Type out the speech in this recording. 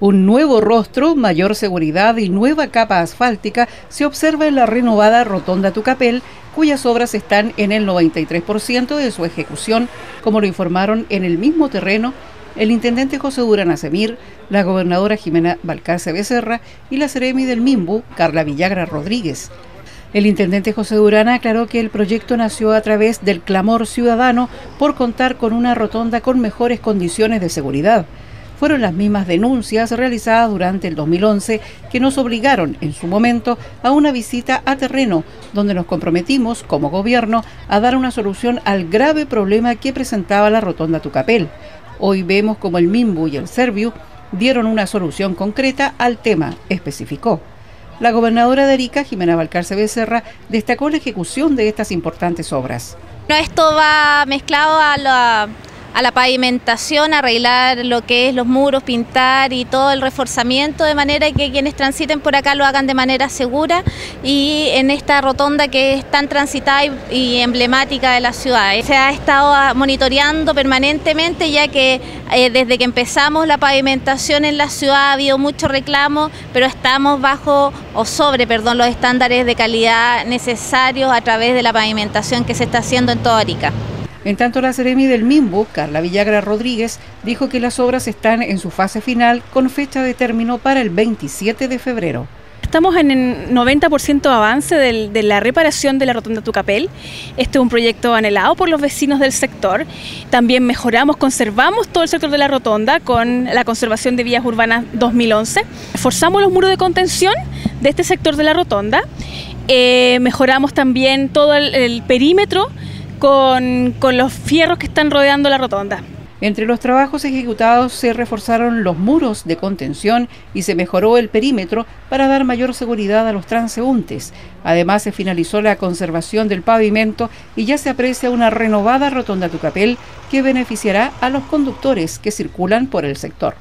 Un nuevo rostro, mayor seguridad y nueva capa asfáltica se observa en la renovada Rotonda Tucapel, cuyas obras están en el 93% de su ejecución, como lo informaron en el mismo terreno el intendente José Durán Asemir, la gobernadora Jimena Balcarce Becerra y la Ceremi del Mimbu, Carla Villagra Rodríguez. El intendente José Durán aclaró que el proyecto nació a través del clamor ciudadano por contar con una rotonda con mejores condiciones de seguridad. Fueron las mismas denuncias realizadas durante el 2011 que nos obligaron en su momento a una visita a terreno, donde nos comprometimos como gobierno a dar una solución al grave problema que presentaba la rotonda Tucapel. Hoy vemos como el Mimbu y el Serviu dieron una solución concreta al tema, especificó. La gobernadora de Arica, Jimena Valcarce Becerra, destacó la ejecución de estas importantes obras. esto va mezclado a la a la pavimentación, arreglar lo que es los muros, pintar y todo el reforzamiento de manera que quienes transiten por acá lo hagan de manera segura y en esta rotonda que es tan transitada y, emblemática de la ciudad. Se ha estado monitoreando permanentemente ya que eh, desde que empezamos la pavimentación en la ciudad ha habido mucho reclamo, pero estamos bajo o sobre, perdón, los estándares de calidad necesarios a través de la pavimentación que se está haciendo en toda Arica. En tanto, la Seremi del Mimbu, Carla Villagra Rodríguez, dijo que las obras están en su fase final con fecha de término para el 27 de febrero. Estamos en el 90% avance de la reparación de la rotonda Tucapel. Este es un proyecto anhelado por los vecinos del sector. También mejoramos, conservamos todo el sector de la rotonda con la conservación de vías urbanas 2011. Forzamos los muros de contención de este sector de la rotonda. Eh, mejoramos también todo el perímetro con, los fierros que están rodeando la rotonda. Entre los trabajos ejecutados se reforzaron los muros de contención y se mejoró el perímetro para dar mayor seguridad a los transeúntes. Además se finalizó la conservación del pavimento y ya se aprecia una renovada rotonda Tucapel que beneficiará a los conductores que circulan por el sector.